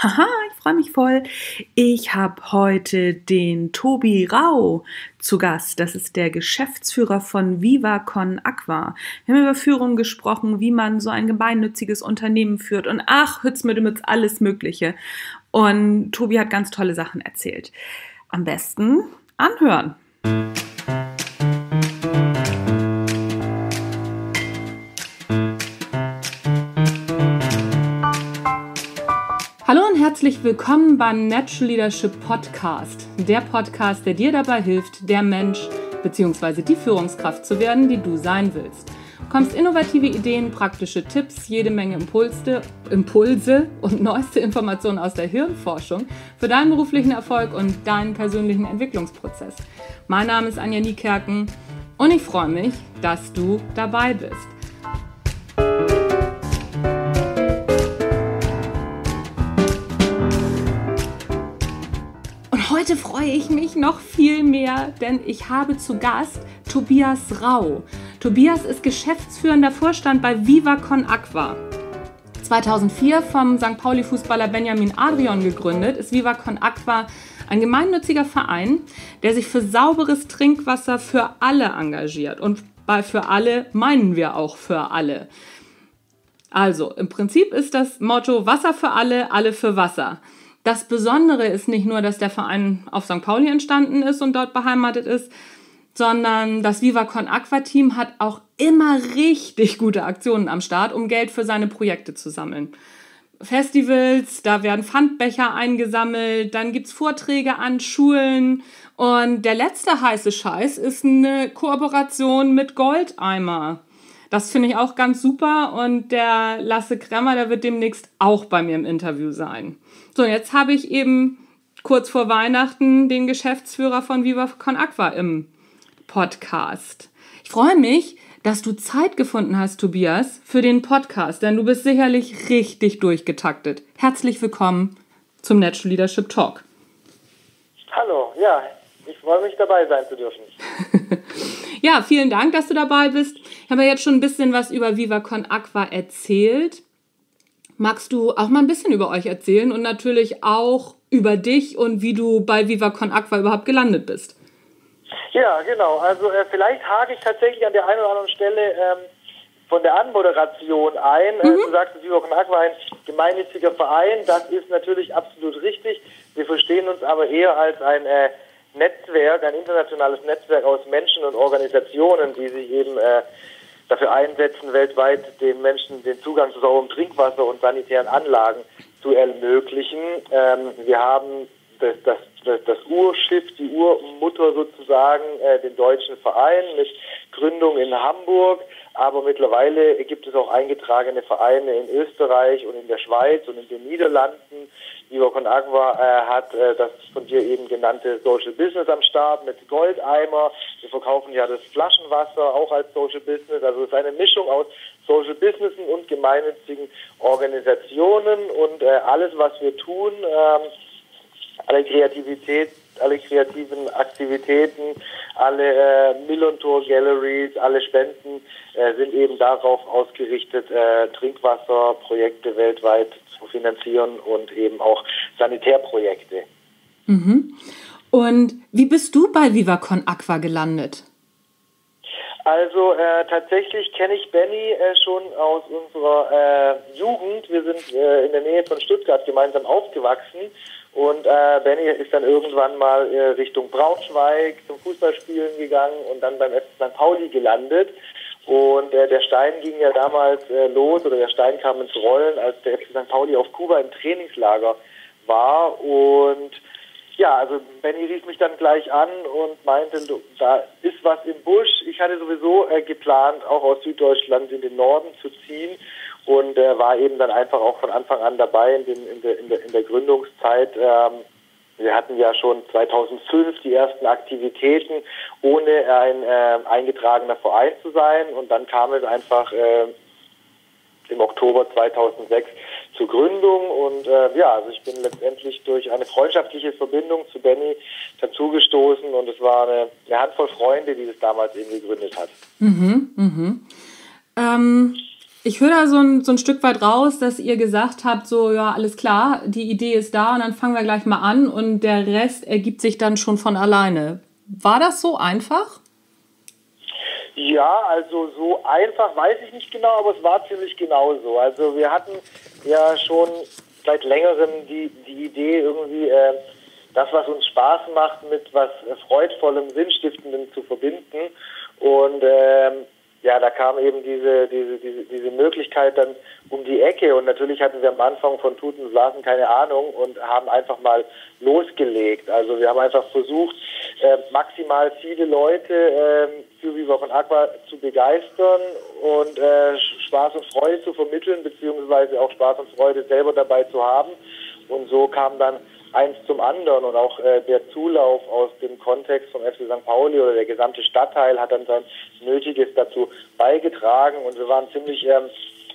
Haha, ich freue mich voll. Ich habe heute den Tobi Rau zu Gast. Das ist der Geschäftsführer von Viva Aqua. Wir haben über Führung gesprochen, wie man so ein gemeinnütziges Unternehmen führt und ach, Hütz mit Mütz, alles Mögliche. Und Tobi hat ganz tolle Sachen erzählt. Am besten anhören. Herzlich willkommen beim Natural Leadership Podcast. Der Podcast, der dir dabei hilft, der Mensch bzw. die Führungskraft zu werden, die du sein willst. Du bekommst innovative Ideen, praktische Tipps, jede Menge Impulse, Impulse und neueste Informationen aus der Hirnforschung für deinen beruflichen Erfolg und deinen persönlichen Entwicklungsprozess. Mein Name ist Anja Niekerken und ich freue mich, dass du dabei bist. Heute freue ich mich noch viel mehr, denn ich habe zu Gast Tobias Rau. Tobias ist geschäftsführender Vorstand bei Viva Con Aqua. 2004 vom St. Pauli-Fußballer Benjamin Adrian gegründet, ist Viva Con Aqua ein gemeinnütziger Verein, der sich für sauberes Trinkwasser für alle engagiert. Und bei für alle meinen wir auch für alle. Also, im Prinzip ist das Motto Wasser für alle, alle für Wasser. Das Besondere ist nicht nur, dass der Verein auf St. Pauli entstanden ist und dort beheimatet ist, sondern das Viva Con Aqua Team hat auch immer richtig gute Aktionen am Start, um Geld für seine Projekte zu sammeln. Festivals, da werden Pfandbecher eingesammelt, dann gibt es Vorträge an Schulen und der letzte heiße Scheiß ist eine Kooperation mit Goldeimer. Das finde ich auch ganz super und der Lasse Kremmer, der wird demnächst auch bei mir im Interview sein. So, jetzt habe ich eben kurz vor Weihnachten den Geschäftsführer von Viva Con Aqua im Podcast. Ich freue mich, dass du Zeit gefunden hast, Tobias, für den Podcast, denn du bist sicherlich richtig durchgetaktet. Herzlich willkommen zum Natural Leadership Talk. Hallo, ja, ich freue mich dabei sein zu dürfen. ja, vielen Dank, dass du dabei bist. Ich habe ja jetzt schon ein bisschen was über Viva Con Aqua erzählt. Magst du auch mal ein bisschen über euch erzählen und natürlich auch über dich und wie du bei Viva Con Aqua überhaupt gelandet bist? Ja, genau. Also äh, vielleicht hake ich tatsächlich an der einen oder anderen Stelle ähm, von der Anmoderation ein. Äh, mhm. Äh, du sagst, Viva Con Aqua ein gemeinnütziger Verein. Das ist natürlich absolut richtig. Wir verstehen uns aber eher als ein äh, Netzwerk, ein internationales Netzwerk aus Menschen und Organisationen, die sich eben äh, dafür einsetzen, weltweit den Menschen den Zugang zu sauberem Trinkwasser und sanitären Anlagen zu ermöglichen. Ähm, wir haben das, das, das, das, Urschiff, die Urmutter sozusagen, äh, den deutschen Verein mit Gründung in Hamburg. Aber mittlerweile gibt es auch eingetragene Vereine in Österreich und in der Schweiz und in den Niederlanden. Viva Con Agua äh, hat äh, das von dir eben genannte Social Business am Start mit Goldeimer. Wir verkaufen ja das Flaschenwasser auch als Social Business. Also es ist eine Mischung aus Social Businessen und gemeinnützigen Organisationen und äh, alles, was wir tun, ähm, alle Kreativität, alle kreativen Aktivitäten, alle äh, Millon-Tour Galleries, alle Spenden äh, sind eben darauf ausgerichtet, äh, Trinkwasserprojekte weltweit zu finanzieren und eben auch Sanitärprojekte. Mhm. Und wie bist du bei Viva Con Aqua gelandet? Also äh, tatsächlich kenne ich Benny äh, schon aus unserer äh, Jugend. Wir sind äh, in der Nähe von Stuttgart gemeinsam aufgewachsen und äh, Benny ist dann irgendwann mal äh, Richtung Braunschweig zum Fußballspielen gegangen und dann beim FC St. Pauli gelandet. Und äh, der Stein ging ja damals äh, los oder der Stein kam ins Rollen, als der FC St. Pauli auf Kuba im Trainingslager war. Und ja, also Benny rief mich dann gleich an und meinte, da ist was im Busch. Ich hatte sowieso äh, geplant, auch aus Süddeutschland in den Norden zu ziehen und äh, war eben dann einfach auch von Anfang an dabei in, den, in, der, in, der, in der Gründungszeit. Ähm, wir hatten ja schon 2005 die ersten Aktivitäten, ohne ein äh, eingetragener Verein zu sein. Und dann kam es einfach äh, im Oktober 2006 zur Gründung. Und äh, ja, also ich bin letztendlich durch eine freundschaftliche Verbindung zu Benny dazugestoßen. Und es war eine, eine Handvoll Freunde, die das damals eben gegründet hat. Mhm, mhm. Ähm ich höre da so ein, so ein Stück weit raus, dass ihr gesagt habt, so, ja, alles klar, die Idee ist da und dann fangen wir gleich mal an und der Rest ergibt sich dann schon von alleine. War das so einfach? Ja, also so einfach weiß ich nicht genau, aber es war ziemlich genau so. Also wir hatten ja schon seit längerem die, die Idee irgendwie, äh, das, was uns Spaß macht, mit was Freudvollem, Sinnstiftendem zu verbinden. Und ähm, ja, da kam eben diese, diese, diese, diese Möglichkeit dann um die Ecke und natürlich hatten wir am Anfang von Tuten und Blasen keine Ahnung und haben einfach mal losgelegt. Also wir haben einfach versucht, äh, maximal viele Leute äh, für Viva von Aqua zu begeistern und äh, Spaß und Freude zu vermitteln, beziehungsweise auch Spaß und Freude selber dabei zu haben. Und so kam dann eins zum anderen und auch äh, der Zulauf aus dem Kontext vom FC St. Pauli oder der gesamte Stadtteil hat dann sein Nötiges dazu beigetragen und wir waren ziemlich ähm,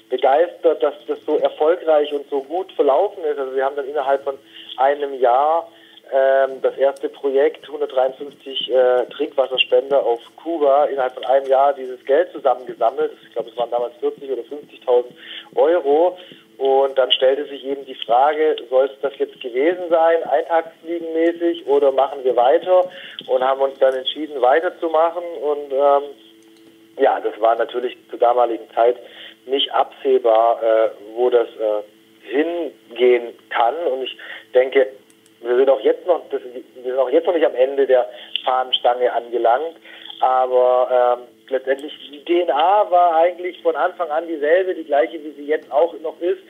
begeistert, dass das so erfolgreich und so gut verlaufen ist. Also wir haben dann innerhalb von einem Jahr ähm, das erste Projekt 153 äh, Trinkwasserspender auf Kuba innerhalb von einem Jahr dieses Geld zusammengesammelt. Ich glaube, es waren damals 40 oder 50.000 Euro und dann stellte sich eben die Frage, soll es das jetzt gewesen sein, eintagsfliegenmäßig, oder machen wir weiter? Und haben uns dann entschieden, weiterzumachen. Und ähm, ja, das war natürlich zur damaligen Zeit nicht absehbar, äh, wo das äh, hingehen kann. Und ich denke, wir sind auch jetzt noch, das, wir sind auch jetzt noch nicht am Ende der Fahnenstange angelangt. Aber ähm, letztendlich die DNA war eigentlich von Anfang an dieselbe, die gleiche, wie sie jetzt auch noch ist.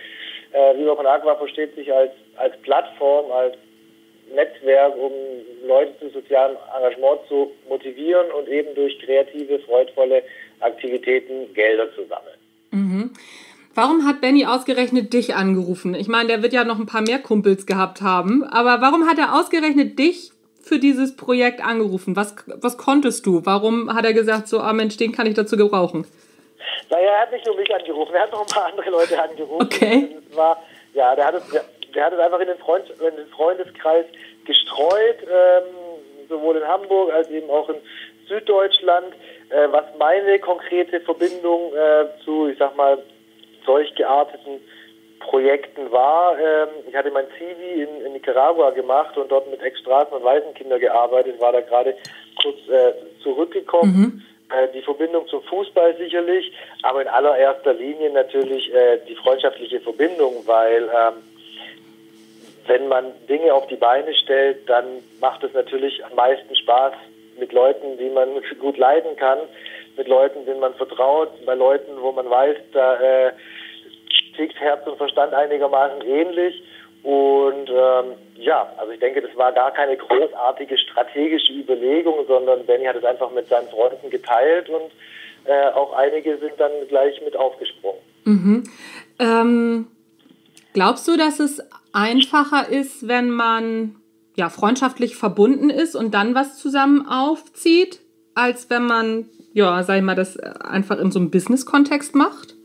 Äh, Viva Con Agua versteht sich als, als Plattform, als Netzwerk, um Leute zu sozialem Engagement zu motivieren und eben durch kreative, freudvolle Aktivitäten Gelder zu sammeln. Mhm. Warum hat Benny ausgerechnet dich angerufen? Ich meine, der wird ja noch ein paar mehr Kumpels gehabt haben, aber warum hat er ausgerechnet dich für dieses Projekt angerufen? Was, was konntest du? Warum hat er gesagt, so, ah Mensch, den kann ich dazu gebrauchen? Naja, er hat nicht nur mich angerufen, er hat noch ein paar andere Leute angerufen. Okay. War, ja, der hat es, der hat es einfach in den, Freund, in den Freundeskreis gestreut, ähm, sowohl in Hamburg als eben auch in Süddeutschland, äh, was meine konkrete Verbindung äh, zu, ich sag mal, solch gearteten Projekten war. Ähm, ich hatte mein Zivi in, in, Nicaragua gemacht und dort mit Ex-Straßen- und Waisenkindern gearbeitet, war da gerade kurz äh, zurückgekommen. Mhm. Äh, die Verbindung zum Fußball sicherlich, aber in allererster Linie natürlich äh, die freundschaftliche Verbindung, weil ähm, wenn man Dinge auf die Beine stellt, dann macht es natürlich am meisten Spaß mit Leuten, die man gut leiden kann, mit Leuten, denen man vertraut, bei Leuten, wo man weiß, da äh, tickt Herz und Verstand einigermaßen ähnlich. Und ähm, ja, also ich denke, das war gar keine großartige strategische Überlegung, sondern Benny hat es einfach mit seinen Freunden geteilt und äh, auch einige sind dann gleich mit aufgesprungen. Mhm. Ähm, glaubst du, dass es einfacher ist, wenn man ja freundschaftlich verbunden ist und dann was zusammen aufzieht, als wenn man, ja, sag ich mal, das einfach in so einem Business-Kontext macht?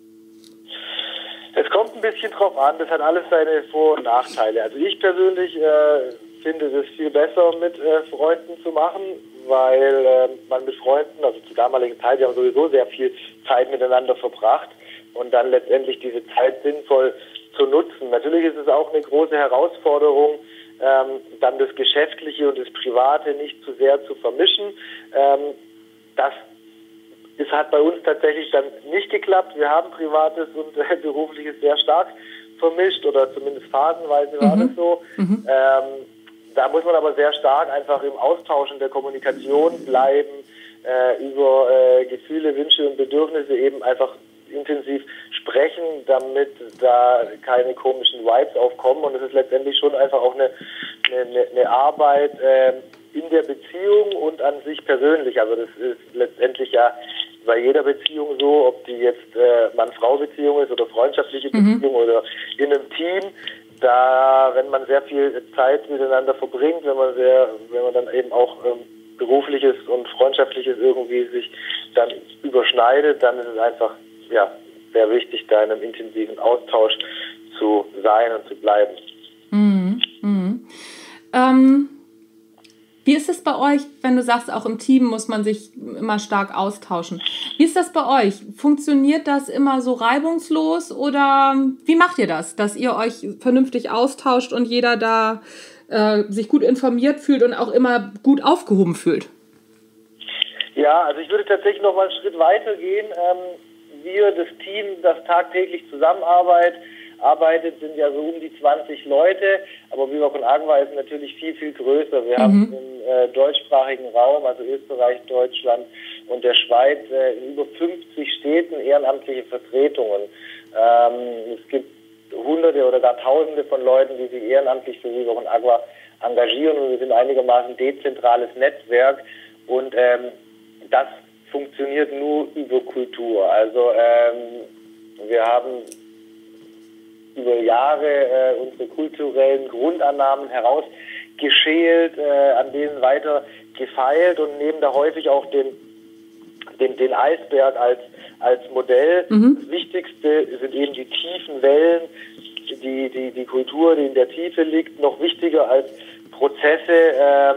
Ein bisschen drauf an, das hat alles seine Vor- und Nachteile. Also ich persönlich äh, finde es viel besser mit äh, Freunden zu machen, weil äh, man mit Freunden, also zur damaligen Zeit, wir haben sowieso sehr viel Zeit miteinander verbracht und dann letztendlich diese Zeit sinnvoll zu nutzen. Natürlich ist es auch eine große Herausforderung, ähm, dann das Geschäftliche und das Private nicht zu sehr zu vermischen. Ähm, das es hat bei uns tatsächlich dann nicht geklappt. Wir haben Privates und äh, Berufliches sehr stark vermischt oder zumindest phasenweise war mhm. das so. Mhm. Ähm, da muss man aber sehr stark einfach im Austausch und der Kommunikation bleiben, äh, über äh, Gefühle, Wünsche und Bedürfnisse eben einfach intensiv sprechen, damit da keine komischen Vibes aufkommen. Und es ist letztendlich schon einfach auch eine, eine, eine Arbeit äh, in der Beziehung und an sich persönlich. Also das ist letztendlich ja bei jeder Beziehung so, ob die jetzt äh, Mann-Frau-Beziehung ist oder freundschaftliche mhm. Beziehung oder in einem Team. Da, wenn man sehr viel Zeit miteinander verbringt, wenn man sehr, wenn man dann eben auch ähm, berufliches und freundschaftliches irgendwie sich dann überschneidet, dann ist es einfach ja sehr wichtig, da in einem intensiven Austausch zu sein und zu bleiben. Mhm. Mhm. Ähm Wie ist es bei euch, wenn du sagst, auch im Team muss man sich immer stark austauschen? Wie ist das bei euch? Funktioniert das immer so reibungslos oder wie macht ihr das, dass ihr euch vernünftig austauscht und jeder da äh, sich gut informiert fühlt und auch immer gut aufgehoben fühlt? Ja, also ich würde tatsächlich noch mal einen Schritt weiter gehen. Ähm, wir, das Team, das tagtäglich zusammenarbeitet, arbeitet, sind ja so um die 20 Leute, aber Viva con Agua ist natürlich viel, viel größer. Wir mhm. haben im äh, deutschsprachigen Raum, also Österreich, Deutschland und der Schweiz, äh, in über 50 Städten ehrenamtliche Vertretungen. Ähm, es gibt Hunderte oder gar Tausende von Leuten, die sich ehrenamtlich für Viva con Agua engagieren und wir sind einigermaßen dezentrales Netzwerk und ähm, das funktioniert nur über Kultur. Also ähm, wir haben über Jahre äh, unsere kulturellen Grundannahmen herausgeschält, äh, an denen weiter gefeilt und nehmen da häufig auch den, den, den Eisberg als, als Modell. Mhm. Das Wichtigste sind eben die tiefen Wellen, die, die, die Kultur, die in der Tiefe liegt, noch wichtiger als Prozesse. Ähm,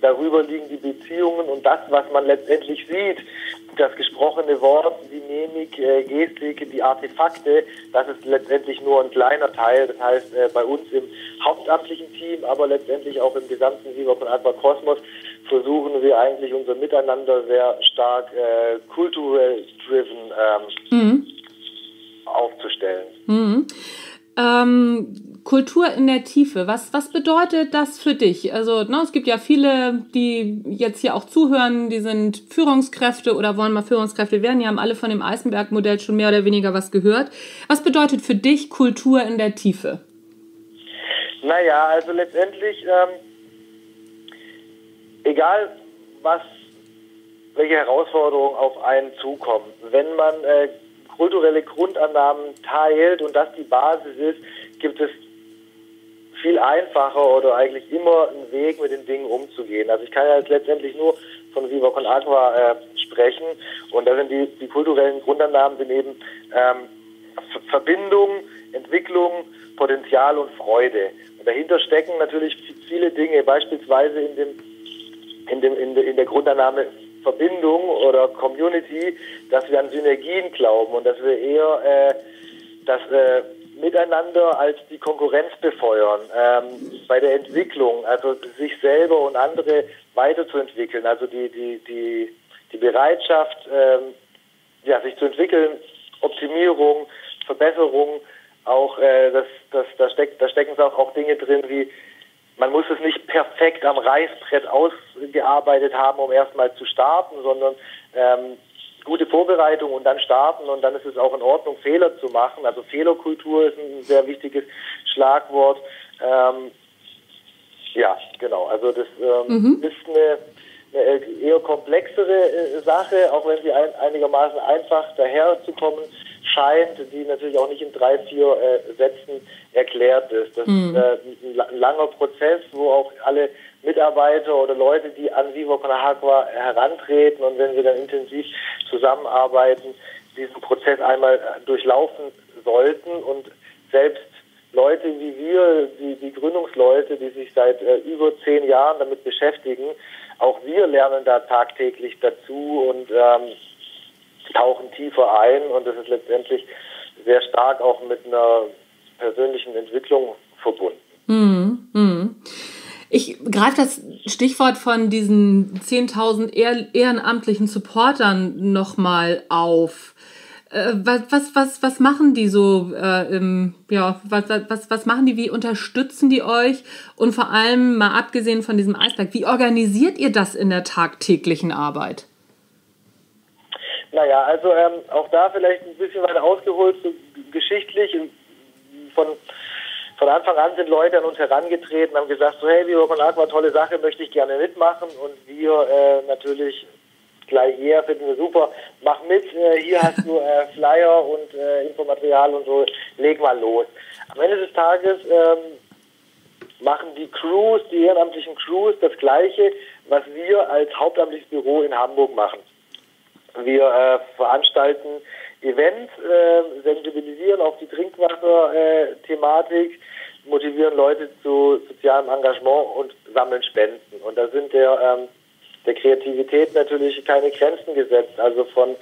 darüber liegen die Beziehungen und das, was man letztendlich sieht, das gesprochene Wort, die Mimik, äh, Gestik, die Artefakte, das ist letztendlich nur ein kleiner Teil. Das heißt, äh, bei uns im hauptamtlichen Team, aber letztendlich auch im gesamten Viva von Aqua Kosmos versuchen wir eigentlich unser Miteinander sehr stark äh, kulturell driven ähm, mhm. aufzustellen. Mhm. Ähm, Kultur in der Tiefe, was, was bedeutet das für dich? Also ne, es gibt ja viele, die jetzt hier auch zuhören, die sind Führungskräfte oder wollen mal Führungskräfte werden, die haben alle von dem Eisenberg-Modell schon mehr oder weniger was gehört. Was bedeutet für dich Kultur in der Tiefe? Naja, also letztendlich, ähm, egal was, welche Herausforderungen auf einen zukommen, wenn man äh, kulturelle Grundannahmen teilt und das die Basis ist, gibt es viel einfacher oder eigentlich immer einen Weg, mit den Dingen umzugehen. Also ich kann ja jetzt letztendlich nur von Viva Con Aqua äh, sprechen und da sind die, die kulturellen Grundannahmen sind eben ähm, Verbindung, Entwicklung, Potenzial und Freude. Und dahinter stecken natürlich viele Dinge, beispielsweise in dem in, dem, in, de, in der Grundannahme Verbindung oder Community, dass wir an Synergien glauben und dass wir eher äh, das äh, Miteinander als die Konkurrenz befeuern ähm, bei der Entwicklung, also sich selber und andere weiterzuentwickeln, also die die die die Bereitschaft, ähm, ja, sich zu entwickeln, Optimierung, Verbesserung, auch äh, das, das, da, steckt, da stecken auch, auch Dinge drin wie man muss es nicht perfekt am Reißbrett ausgearbeitet haben, um erstmal zu starten, sondern ähm, gute Vorbereitung und dann starten und dann ist es auch in Ordnung, Fehler zu machen. Also Fehlerkultur ist ein sehr wichtiges Schlagwort. Ähm, ja, genau. Also das ähm, mhm. ist eine, eine, eher komplexere äh, Sache, auch wenn sie ein, einigermaßen einfach daherzukommen scheint, die natürlich auch nicht in drei, vier äh, Sätzen erklärt ist. Das mhm. ist äh, ein langer Prozess, wo auch alle Mitarbeiter oder Leute, die an Viva Con Agua herantreten und wenn wir dann intensiv zusammenarbeiten, diesen Prozess einmal äh, durchlaufen sollten und selbst Leute wie wir, die, die Gründungsleute, die sich seit äh, über zehn Jahren damit beschäftigen, auch wir lernen da tagtäglich dazu und ähm, tauchen tiefer ein und das ist letztendlich sehr stark auch mit einer persönlichen Entwicklung verbunden. Mhm. Ich greife das Stichwort von diesen 10.000 ehrenamtlichen Supportern nochmal auf. Äh, was, was, was, was machen die so äh, im, ja, was, was, was machen die, wie unterstützen die euch? Und vor allem, mal abgesehen von diesem Eisberg, wie organisiert ihr das in der tagtäglichen Arbeit? Naja, also ähm, auch da vielleicht ein bisschen weiter ausgeholt, so geschichtlich von von Anfang an sind Leute an uns herangetreten, haben gesagt, so hey, Viva con Aqua, tolle Sache, möchte ich gerne mitmachen. Und wir äh, natürlich gleich hier, finden wir super, mach mit, äh, hier hast du äh, Flyer und äh, Infomaterial und so, leg mal los. Am Ende des Tages ähm, machen die Crews, die ehrenamtlichen Crews, das Gleiche, was wir als hauptamtliches Büro in Hamburg machen. Wir äh, veranstalten Events, äh, sensibilisieren auf die Trinkwasser-Thematik, motivieren Leute zu sozialem Engagement und sammeln Spenden. Und da sind der, ähm, der Kreativität natürlich keine Grenzen gesetzt. Also von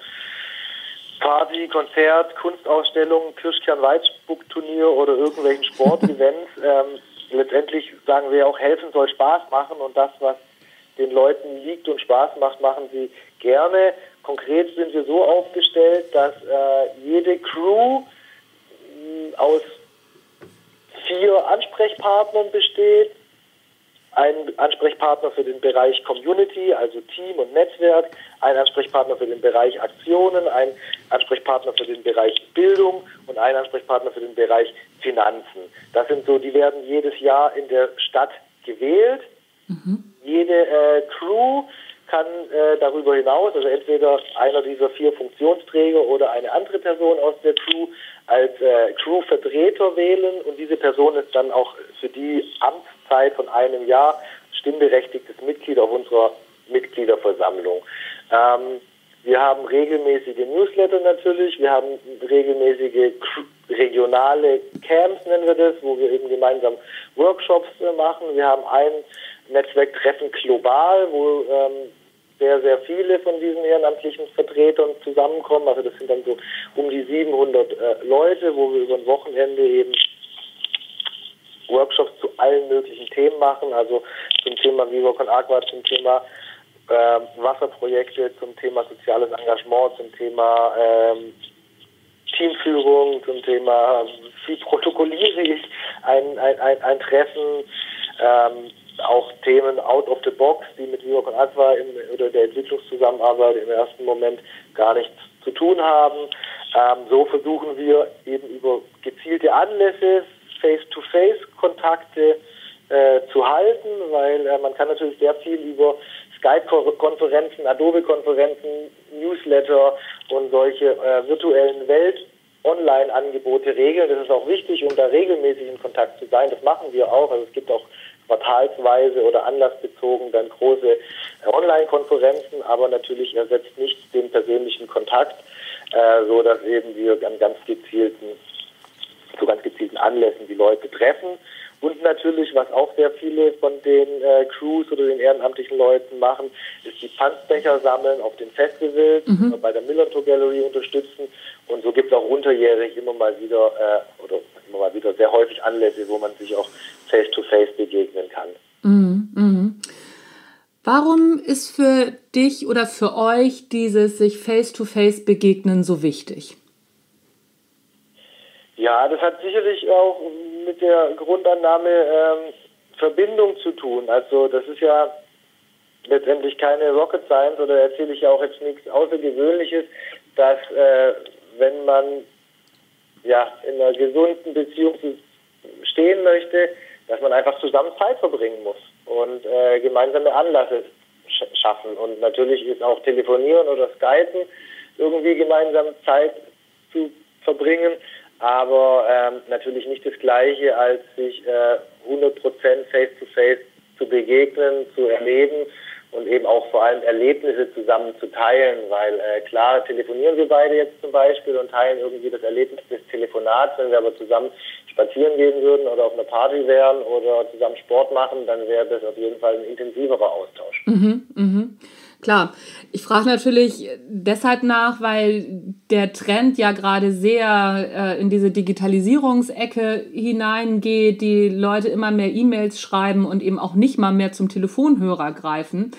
Party, Konzert, Kunstausstellung, Kirschkern-Weitspuckturnier oder irgendwelchen Sportevents. ähm, letztendlich sagen wir auch, helfen soll Spaß machen und das, was den Leuten liegt und Spaß macht, machen sie gerne. Konkret sind wir so aufgestellt, dass äh, jede Crew mh, aus vier Ansprechpartnern besteht. Ein Ansprechpartner für den Bereich Community, also Team und Netzwerk, ein Ansprechpartner für den Bereich Aktionen, ein Ansprechpartner für den Bereich Bildung und ein Ansprechpartner für den Bereich Finanzen. Das sind so, die werden jedes Jahr in der Stadt gewählt. Mhm. Jede äh, Crew kann äh, darüber hinaus, also entweder einer dieser vier Funktionsträger oder eine andere Person aus der Crew als äh, Crew-Vertreter wählen und diese Person ist dann auch für die Amtszeit von einem Jahr stimmberechtigtes Mitglied auf unserer Mitgliederversammlung. Ähm, wir haben regelmäßige Newsletter natürlich, wir haben regelmäßige regionale Camps, nennen wir das, wo wir eben gemeinsam Workshops äh, machen. Wir haben ein Netzwerktreffen global, wo ähm, sehr, sehr viele von diesen ehrenamtlichen Vertretern zusammenkommen. Also das sind dann so um die 700 äh, Leute, wo wir über ein Wochenende eben Workshops zu allen möglichen Themen machen, also zum Thema Viva con Aqua, zum Thema äh, Wasserprojekte, zum Thema soziales Engagement, zum Thema ähm, Teamführung, zum Thema, wie protokolliere ich ein, ein, ein, ein Treffen, ähm, auch Themen out of the box, die mit Viva con Aqua im, oder der Entwicklungszusammenarbeit im ersten Moment gar nichts zu tun haben. Ähm, so versuchen wir eben über gezielte Anlässe, Face-to-Face-Kontakte äh, zu halten, weil äh, man kann natürlich sehr viel über Skype-Konferenzen, Adobe-Konferenzen, Newsletter und solche äh, virtuellen Welt Online-Angebote regeln. Das ist auch wichtig, um da regelmäßig in Kontakt zu sein. Das machen wir auch. Also es gibt auch quartalsweise oder anlassbezogen dann große äh, Online-Konferenzen, aber natürlich ersetzt nichts den persönlichen Kontakt, äh, so dass eben wir an ganz gezielten, zu ganz gezielten Anlässen die Leute treffen. Und natürlich, was auch sehr viele von den äh, Crews oder den ehrenamtlichen Leuten machen, ist die Pfandbecher sammeln auf den Festivals, mhm. bei der Millerton Gallery unterstützen. Und so gibt es auch unterjährig immer mal wieder äh, oder immer mal wieder sehr häufig Anlässe, wo man sich auch face-to-face -face begegnen kann. Mhm. Mhm. Warum ist für dich oder für euch dieses sich face-to-face -face begegnen so wichtig? Ja, das hat sicherlich auch mit der Grundannahme ähm, Verbindung zu tun. Also das ist ja letztendlich keine Rocket Science oder erzähle ich ja auch jetzt nichts Außergewöhnliches, dass äh, wenn man ja in einer gesunden Beziehung stehen möchte, dass man einfach zusammen Zeit verbringen muss und äh, gemeinsame Anlässe schaffen. Und natürlich ist auch Telefonieren oder Skypen irgendwie gemeinsam Zeit zu verbringen aber ähm, natürlich nicht das Gleiche, als sich äh, 100% face-to-face zu begegnen, zu erleben und eben auch vor allem Erlebnisse zusammen zu teilen, weil äh, klar telefonieren wir beide jetzt zum Beispiel und teilen irgendwie das Erlebnis des Telefonats, wenn wir aber zusammen spazieren gehen würden oder auf einer Party wären oder zusammen Sport machen, dann wäre das auf jeden Fall ein intensiverer Austausch. Mhm, mhm. Klar, ich frage natürlich deshalb nach, weil der Trend ja gerade sehr äh, in diese Digitalisierungsecke hineingeht, die Leute immer mehr E-Mails schreiben und eben auch nicht mal mehr zum Telefonhörer greifen.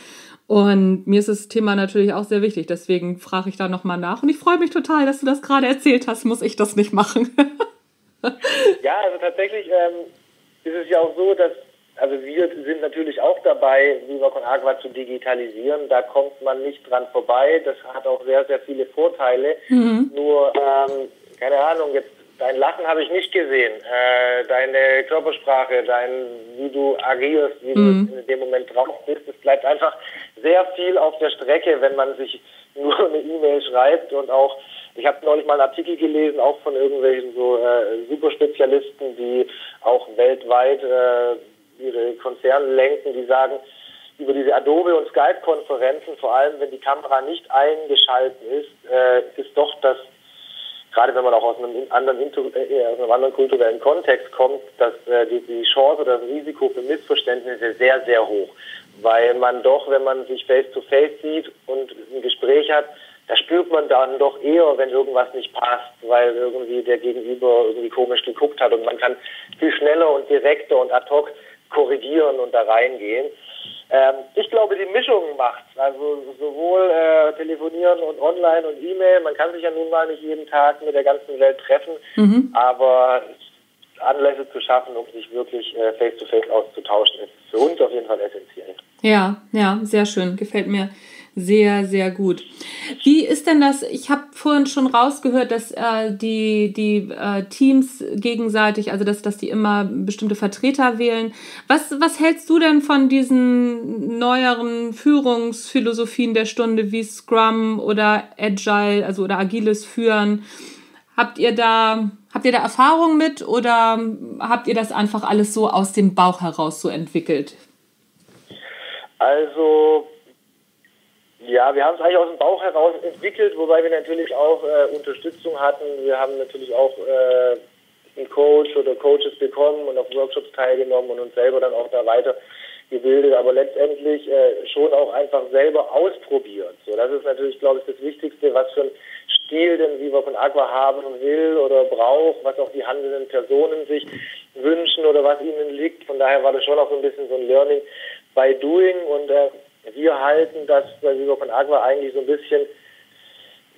Und mir ist das Thema natürlich auch sehr wichtig, deswegen frage ich da nochmal nach. Und ich freue mich total, dass du das gerade erzählt hast, muss ich das nicht machen. ja, also tatsächlich ähm, ist es ja auch so, dass also wir sind natürlich auch dabei, Viva Con Agua zu digitalisieren. Da kommt man nicht dran vorbei. Das hat auch sehr, sehr viele Vorteile. Mhm. Nur, ähm, keine Ahnung, jetzt dein Lachen habe ich nicht gesehen. Äh, deine Körpersprache, dein, wie du agierst, wie mhm. du in dem Moment drauf bist. Es bleibt einfach sehr viel auf der Strecke, wenn man sich nur eine E-Mail schreibt und auch ich habe neulich mal einen Artikel gelesen, auch von irgendwelchen so äh, Superspezialisten, die auch weltweit äh, ihre Konzerne lenken, die sagen, über diese Adobe- und Skype-Konferenzen, vor allem wenn die Kamera nicht eingeschaltet ist, äh, ist doch das gerade wenn man auch aus einem anderen, äh, aus einem anderen kulturellen Kontext kommt, dass äh, die, die Chance oder das Risiko für Missverständnisse sehr, sehr hoch. Weil man doch, wenn man sich face-to-face -face sieht und ein Gespräch hat, da spürt man dann doch eher, wenn irgendwas nicht passt, weil irgendwie der Gegenüber irgendwie komisch geguckt hat und man kann viel schneller und direkter und ad hoc korrigieren und da reingehen. Ähm, ich glaube, die Mischung macht's. Also sowohl äh, telefonieren und online und E-Mail. Man kann sich ja nun mal nicht jeden Tag mit der ganzen Welt treffen, mhm. aber Anlässe zu schaffen, um sich wirklich äh, face-to-face -face auszutauschen, ist für uns auf jeden Fall essentiell. Ja, ja, sehr schön. Gefällt mir sehr, sehr gut. Wie ist denn das? Ich habe vorhin schon rausgehört, dass äh, die, die äh, Teams gegenseitig, also dass, dass die immer bestimmte Vertreter wählen. Was, was hältst du denn von diesen neueren Führungsphilosophien der Stunde wie Scrum oder Agile, also oder agiles Führen? Habt ihr da, habt ihr da Erfahrung mit oder habt ihr das einfach alles so aus dem Bauch heraus so entwickelt? Also ja, wir haben es eigentlich aus dem Bauch heraus entwickelt, wobei wir natürlich auch äh, Unterstützung hatten. Wir haben natürlich auch äh, einen Coach oder Coaches bekommen und auf Workshops teilgenommen und uns selber dann auch da weitergebildet, aber letztendlich äh, schon auch einfach selber ausprobiert. So, das ist natürlich, glaube ich, das Wichtigste, was für ein Stil denn Viva von Aqua haben will oder braucht, was auch die handelnden Personen sich wünschen oder was ihnen liegt. Von daher war das schon auch so ein bisschen so ein Learning by Doing und äh, wir halten das bei Viva von Agua eigentlich so ein bisschen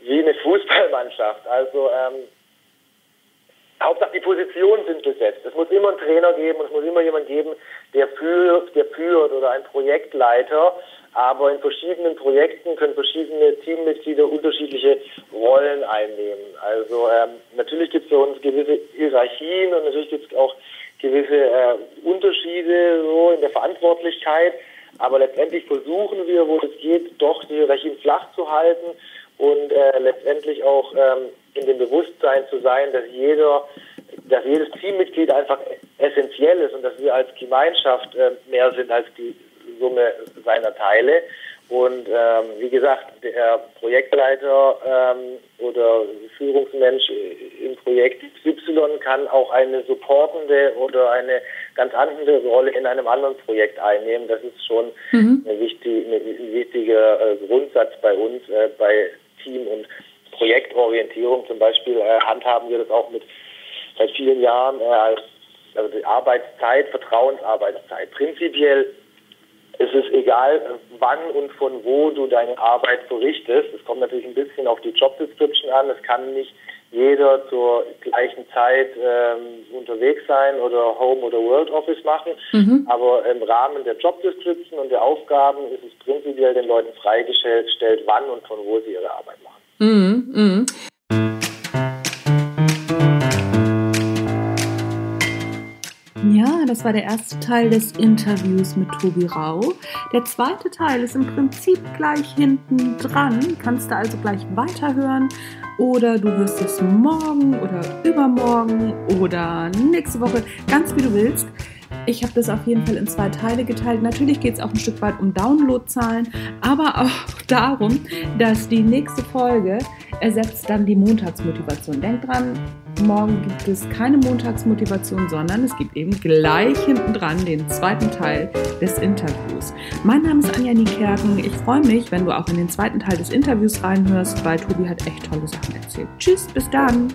wie eine Fußballmannschaft. Also ähm, Hauptsache die Positionen sind besetzt. Es muss immer einen Trainer geben und es muss immer jemand geben, der führt, der führt oder ein Projektleiter. Aber in verschiedenen Projekten können verschiedene Teammitglieder unterschiedliche Rollen einnehmen. Also ähm, natürlich gibt es für uns gewisse Hierarchien und natürlich gibt es auch gewisse äh, Unterschiede so in der Verantwortlichkeit. Aber letztendlich versuchen wir, wo es geht, doch die Hierarchien flach zu halten und äh, letztendlich auch ähm, in dem Bewusstsein zu sein, dass jeder, dass jedes Teammitglied einfach essentiell ist und dass wir als Gemeinschaft äh, mehr sind als die Summe seiner Teile. Und ähm, wie gesagt, der Projektleiter ähm, oder Führungsmensch im Projekt Y kann auch eine supportende oder eine ganz andere Rolle in einem anderen Projekt einnehmen. Das ist schon mhm. ein wichtiger äh, Grundsatz bei uns, äh, bei Team- und Projektorientierung. Zum Beispiel äh, handhaben wir das auch mit seit vielen Jahren äh, als also Arbeitszeit, Vertrauensarbeitszeit. Prinzipiell es ist egal, wann und von wo du deine Arbeit verrichtest. Es kommt natürlich ein bisschen auf die Job Description an. Es kann nicht jeder zur gleichen Zeit ähm, unterwegs sein oder Home oder World Office machen. Mhm. Aber im Rahmen der Job Description und der Aufgaben ist es prinzipiell den Leuten freigestellt, wann und von wo sie ihre Arbeit machen. Mhm. Mhm. Ja, das war der erste Teil des Interviews mit Tobi Rau. Der zweite Teil ist im Prinzip gleich hinten dran. Kannst du also gleich weiterhören oder du hörst es morgen oder übermorgen oder nächste Woche, ganz wie du willst. Ich habe das auf jeden Fall in zwei Teile geteilt. Natürlich geht es auch ein Stück weit um Downloadzahlen, aber auch darum, dass die nächste Folge ersetzt dann die Montagsmotivation. Denk dran, morgen gibt es keine Montagsmotivation, sondern es gibt eben gleich hinten dran den zweiten Teil des Interviews. Mein Name ist Anja Niekerken. Ich freue mich, wenn du auch in den zweiten Teil des Interviews reinhörst, weil Tobi hat echt tolle Sachen erzählt. Tschüss, bis dann!